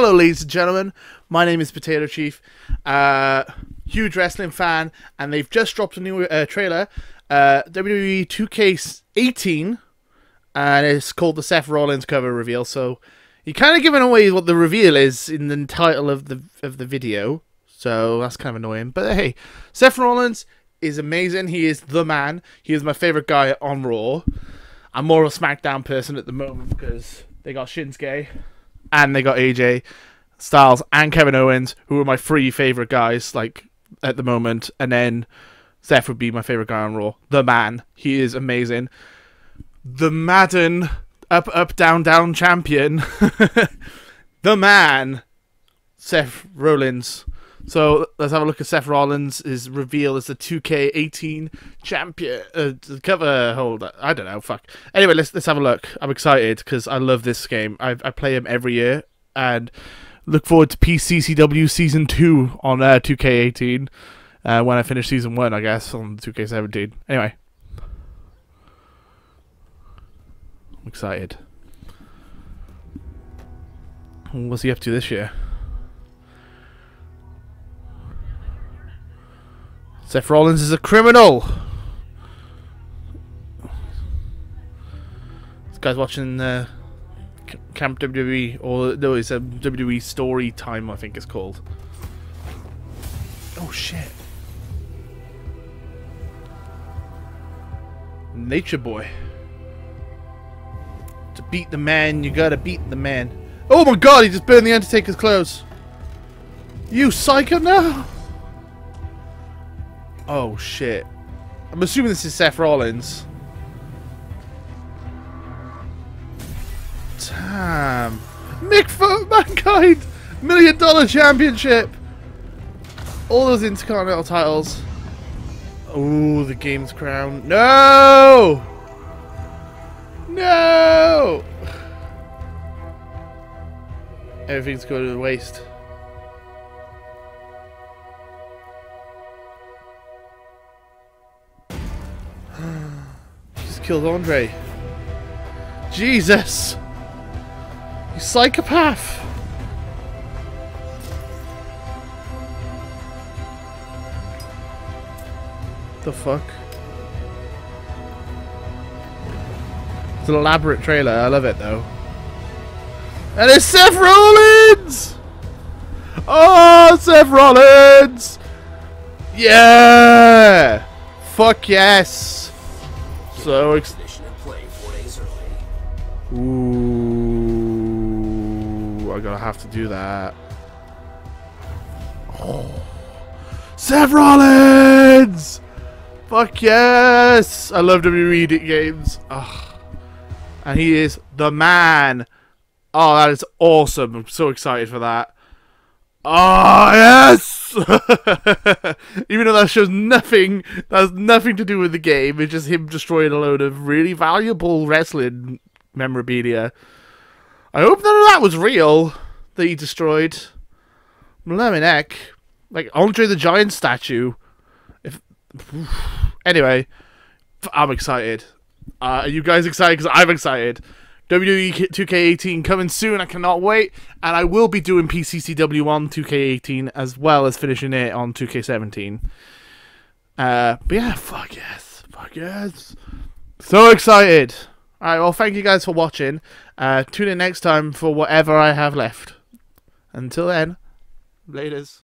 Hello, ladies and gentlemen. My name is Potato Chief. Uh, huge wrestling fan, and they've just dropped a new uh, trailer, uh, WWE 2K18, and it's called the Seth Rollins cover reveal. So you're kind of giving away what the reveal is in the title of the of the video. So that's kind of annoying. But hey, Seth Rollins is amazing. He is the man. He is my favorite guy on Raw. I'm more of a SmackDown person at the moment because they got Shinsuke and they got AJ Styles and Kevin Owens, who are my three favorite guys, like at the moment. And then Seth would be my favorite guy on Raw. The man, he is amazing. The Madden up up down down champion, the man, Seth Rollins. So let's have a look at Seth Rollins' his reveal as the 2K18 champion uh, cover holder. I don't know, fuck. Anyway, let's let's have a look. I'm excited because I love this game. I I play him every year and look forward to PCCW season two on uh, 2K18 uh, when I finish season one, I guess on 2K17. Anyway, I'm excited. What's he up to this year? Seth Rollins is a criminal. This guy's watching uh, Camp WWE, or no, it's a WWE Story Time, I think it's called. Oh shit! Nature Boy. To beat the man, you gotta beat the man. Oh my god, he just burned the Undertaker's clothes. You psycho now! Oh shit. I'm assuming this is Seth Rollins. Damn. Mick Folk Mankind! Million Dollar Championship! All those Intercontinental titles. Oh, the Games Crown. No! No! Everything's going to waste. Killed Andre. Jesus! You psychopath! The fuck? It's an elaborate trailer. I love it though. And it's Seth Rollins! Oh, Seth Rollins! Yeah! Fuck yes! So ex Ooh, I gotta have to do that. Oh, Seth Rollins! Fuck yes! I love WWE games. And he is the man. Oh, that is awesome. I'm so excited for that. Oh, yes! Even though that shows nothing, that has nothing to do with the game. It's just him destroying a load of really valuable wrestling memorabilia. I hope none of that was real that he destroyed. Blimey. Like Andre the Giant statue. If Anyway, I'm excited. Uh, are you guys excited? Because I'm excited. WWE 2K18 coming soon. I cannot wait. And I will be doing PCCW on 2K18 as well as finishing it on 2K17. Uh, but yeah, fuck yes. Fuck yes. So excited. Alright, well, thank you guys for watching. Uh, tune in next time for whatever I have left. Until then, laters.